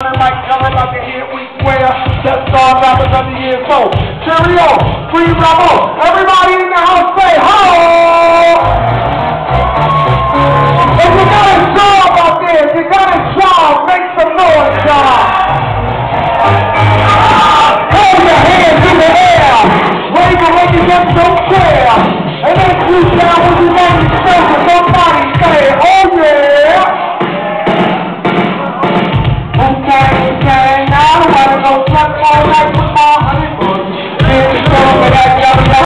Like ever about to hear we swear that star rappers of the year. So, cheerio, free Ramo. Everybody in the house say ho! If you got a job out there, if you got a job, make some noise, y'all. Hold your hands in the air. Wave your hands up, don't. Terry, Terry.